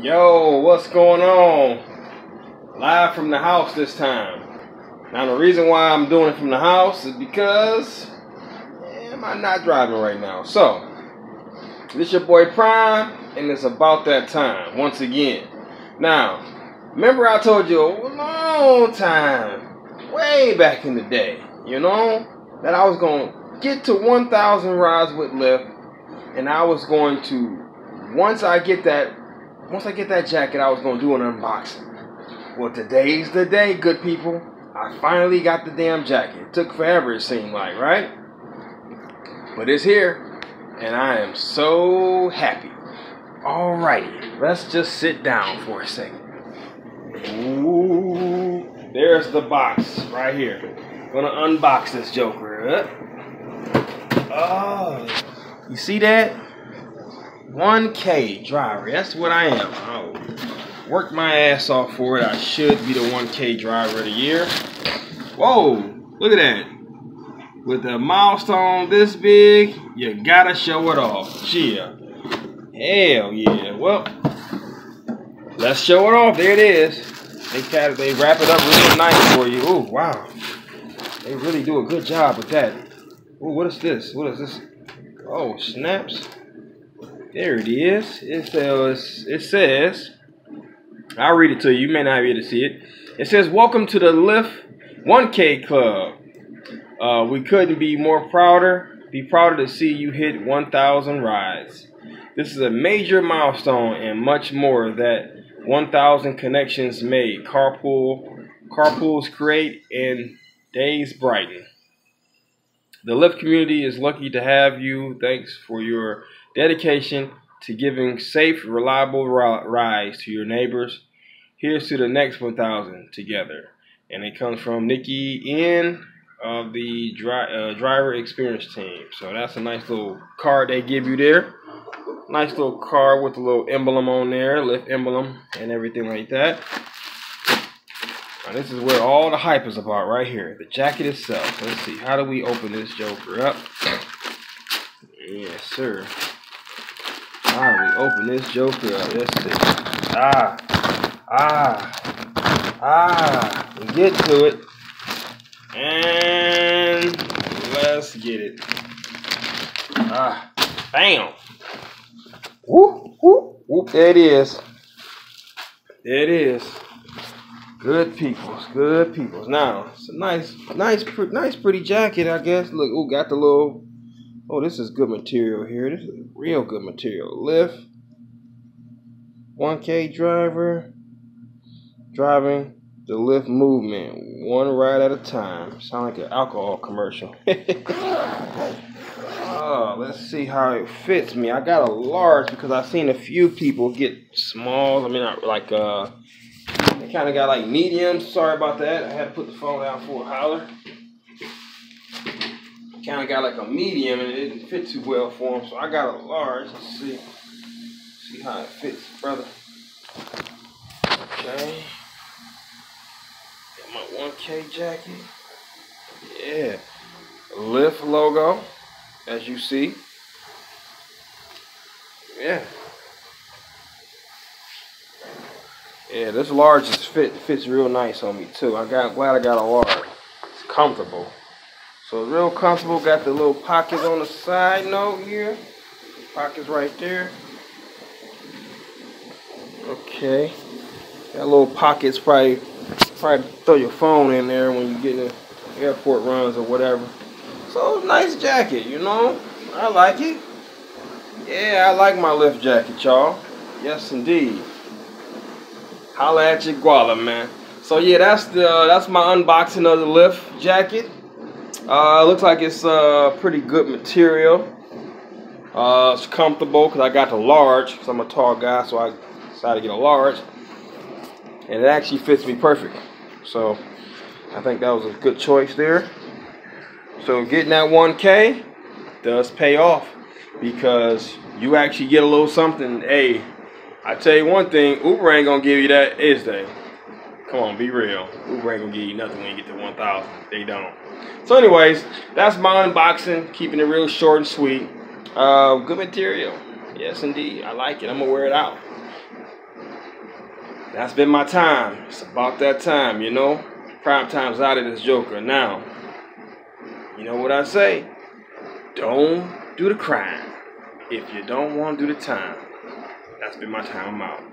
Yo, what's going on? Live from the house this time. Now, the reason why I'm doing it from the house is because am I'm not driving right now. So, this your boy Prime, and it's about that time once again. Now, remember I told you a long time, way back in the day, you know, that I was going to get to 1,000 rides with Lyft, and I was going to, once I get that once I get that jacket, I was gonna do an unboxing. Well, today's the day, good people. I finally got the damn jacket. It took forever, it seemed like, right? But it's here, and I am so happy. Alrighty, let's just sit down for a second. Ooh, there's the box right here. Gonna unbox this joker. Oh, you see that? 1K driver. That's what I am. I'll work my ass off for it. I should be the 1K driver of the year. Whoa, look at that. With a milestone this big, you gotta show it off. Yeah. Hell yeah. Well, let's show it off. There it is. They they wrap it up real nice for you. Oh, wow. They really do a good job with that. Oh, what is this? What is this? Oh, snaps. There it is. It says, it says, I'll read it to you. You may not be able to see it. It says, Welcome to the Lyft 1K Club. Uh, we couldn't be more prouder, be prouder to see you hit 1,000 rides. This is a major milestone and much more that 1,000 connections made. Carpool, carpools create and days brighten. The Lyft community is lucky to have you. Thanks for your dedication to giving safe, reliable rides to your neighbors. Here's to the next 1,000 together. And it comes from Nikki N of the dri uh, driver experience team. So that's a nice little card they give you there. Nice little card with a little emblem on there, Lyft emblem and everything like that. Now this is where all the hype is about right here. The jacket itself. Let's see. How do we open this joker up? Yes, sir. Do we open this joker up? Let's see. Ah. Ah. Ah. We get to it. And let's get it. Ah. Bam. Whoop, whoop, whoop. There it is. There it is. Good peoples, good peoples. Now it's a nice, nice, nice, pretty jacket, I guess. Look, oh, got the little. Oh, this is good material here. This is real good material. Lyft, 1K driver, driving the Lyft movement, one ride at a time. Sound like an alcohol commercial. oh, let's see how it fits me. I got a large because I've seen a few people get small. I mean, I, like uh I kind of got like medium. Sorry about that. I had to put the phone down for a holler. Kind of got like a medium and it didn't fit too well for him. So I got a large. Let's see. See how it fits, brother. Okay. Got my 1K jacket. Yeah. Lyft logo, as you see. Yeah. Yeah, this large is fit fits real nice on me too. I got glad I got a large. It's comfortable. So real comfortable. Got the little pockets on the side note here. Pockets right there. Okay. Got little pockets probably probably throw your phone in there when you get in airport runs or whatever. So nice jacket, you know. I like it. Yeah, I like my Lyft jacket, y'all. Yes indeed holla at your guala, man. So yeah, that's the uh, that's my unboxing of the Lyft jacket. Uh, looks like it's uh, pretty good material. Uh, it's comfortable because I got the large because I'm a tall guy, so I decided to get a large, and it actually fits me perfect. So I think that was a good choice there. So getting that 1K does pay off because you actually get a little something. Hey, I tell you one thing, Uber ain't gonna give you that, is they? Come on, be real. Uber ain't gonna give you nothing when you get to 1,000. They don't. So, anyways, that's my unboxing. Keeping it real short and sweet. Uh, good material. Yes, indeed. I like it. I'm gonna wear it out. That's been my time. It's about that time, you know. Prime time's out of this joker now. You know what I say? Don't do the crime if you don't want to do the time. That's been my time. I'm out.